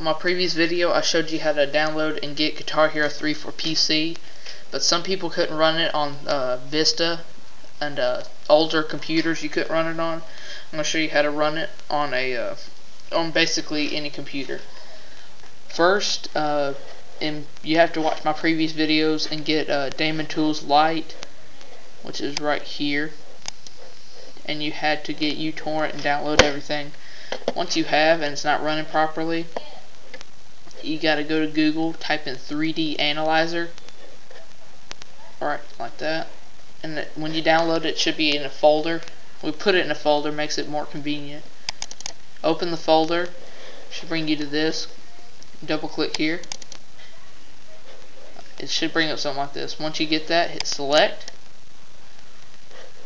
my previous video I showed you how to download and get Guitar Hero 3 for PC but some people couldn't run it on uh, Vista and uh, older computers you couldn't run it on. I'm going to show you how to run it on a uh, on basically any computer. First, uh, and you have to watch my previous videos and get uh, Daemon Tools Lite, which is right here. And you had to get uTorrent and download everything. Once you have and it's not running properly, you got to go to Google, type in 3D Analyzer, right like that. And it, when you download it, it should be in a folder. We put it in a folder, makes it more convenient. Open the folder, should bring you to this. Double click here. It should bring up something like this. Once you get that, hit select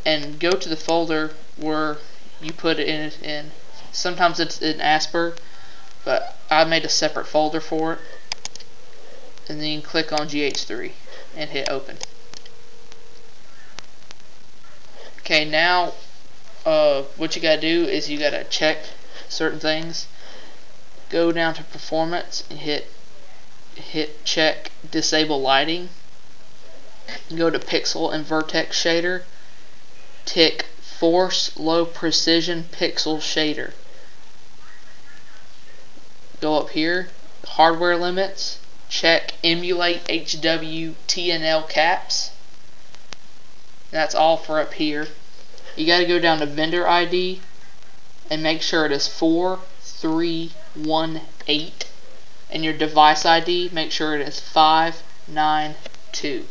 and go to the folder where you put it in. in. Sometimes it's in Asper, but I made a separate folder for it. And then click on GH3 and hit open. Okay, now uh, what you gotta do is you gotta check certain things. Go down to performance and hit hit check disable lighting. Go to pixel and vertex shader. Tick force low precision pixel shader. Go up here, hardware limits, check emulate HW TNL caps. That's all for up here. You got to go down to vendor ID and make sure it is 4318 and your device ID make sure it is 592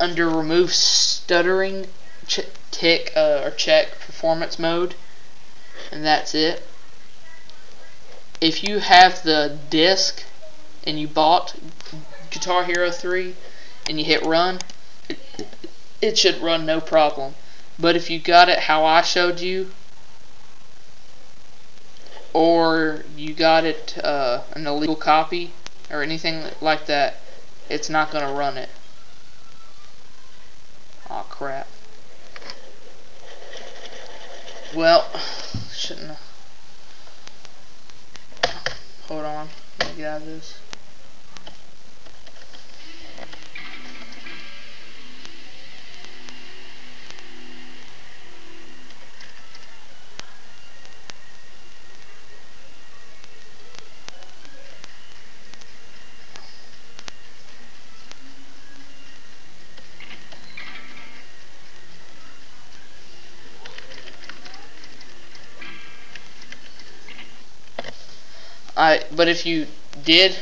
under remove stuttering tick uh, or check performance mode. And that's it if you have the disc and you bought Guitar Hero 3 and you hit run it, should run no problem. But if you got it how I showed you or you got it uh, an illegal copy or anything like that it's not gonna run it. Oh crap. Well shouldn't hold on. Let me get out of this I but if you did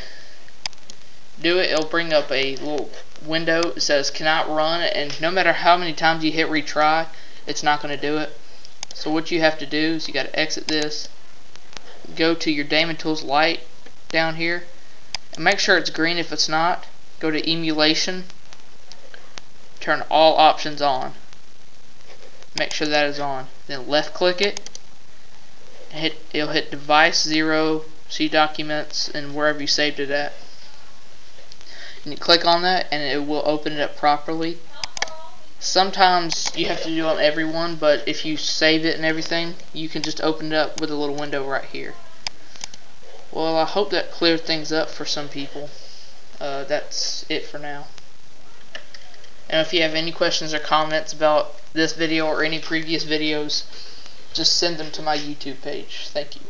do it, it'll bring up a little window that says cannot run and no matter how many times you hit retry, it's not going to do it. So what you have to do is you got to exit this, go to your Daemon Tools Lite down here, and make sure it's green if it's not. Go to emulation, turn all options on. Make sure that is on. Then left click it, hit it'll hit device 0 see documents and wherever you saved it at. And you click on that and it will open it up properly. Sometimes you have to do on every one but if you save it and everything you can just open it up with a little window right here. Well I hope that cleared things up for some people. Uh, that's it for now. And if you have any questions or comments about this video or any previous videos just send them to my YouTube page. Thank you